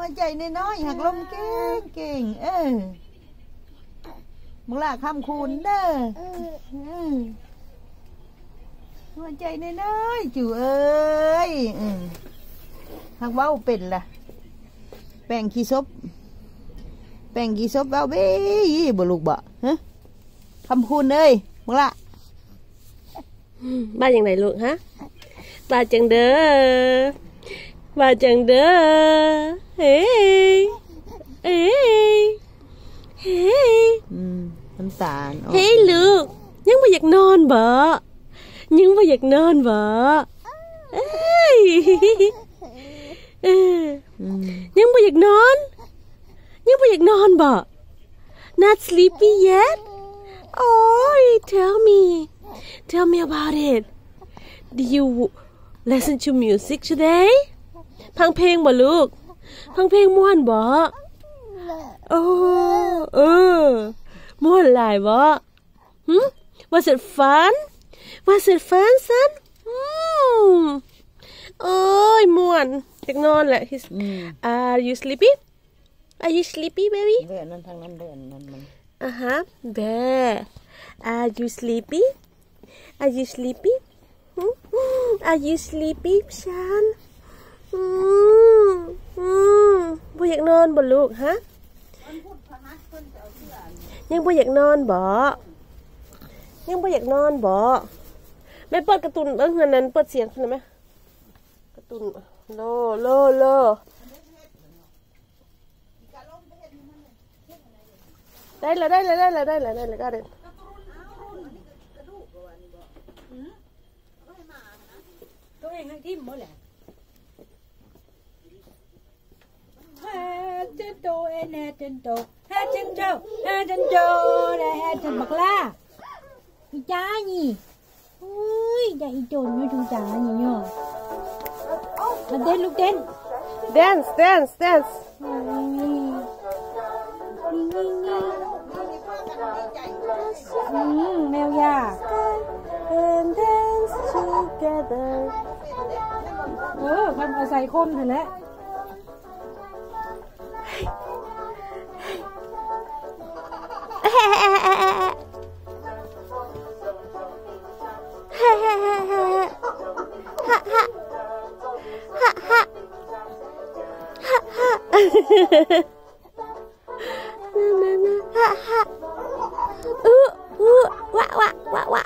หัวใจน้อยหักลมเก่งเก่งเออมึงล่ะคำคูณเด้อเออหัวใจน้อยจู่เอ้ยหักเว้าเป็นล่ะ แป้งขี้ซบแป้งขี้ซบเว้าเบ้ยบ่ลูกบ่ฮะคำคูณเอ้ยมึงล่ะบ้านยังไงลูกฮะบ้านจังเด้อบ้านจังเด้อ เฮ้ยเอ้ยเฮ้ยอืมน้ำตาลออกเฮ้ยลูกยังไม่อยากนอนบ่ยังไม่อยากนอนบ่เอ้ยเอออืมยังไม่อยากนอน ยังไม่อยากนอนบ่ not sleepy yet oh tell me tell me about it do you listen to music today พังเพลงบ่ลูก พังเพลงม่วนบ่โอ้เออม่วนหลายบ่หึ was it fun was it fun son อืมโอ้ยม่วนอยากนอนแหละ He's อืม Are you sleepy? Are you sleepy, baby? เดือนนั้นทางนั้นเดือนนั้นมัน Uh huh. Bear. Are you sleepy? Are you sleepy? Hmm? Are you sleepy, Shan? อืมอืม บ่อยากนอนบ่ลูกฮะยังบ่อยากนอนบ่ยังบ่อยากนอนบ่แม่เปิดกร์ตูนเบิ่งเงินนั้นเปิดเสียงขึ้นไหมกร์ตูนโลโลโลได้แล้วได้แล้วได้แล้วได้แล้วได้แล้วก็ได้ตัวเองทั้ทิมหมดแหละแฮเจ นโตเอเนเจนโตแฮเจนโตแฮเจนโตได้แฮเจนบักล่าอีจ้านี่อุ้ยอย่าอีโจนไม่ดูจ้านี่เนาะมาเต้นลูกเต้น dance dance dance นี่นี่นี่อืมแมวยา and dance together เออมันเอาใส่คนเถอะแหละอู้อู้วะวะ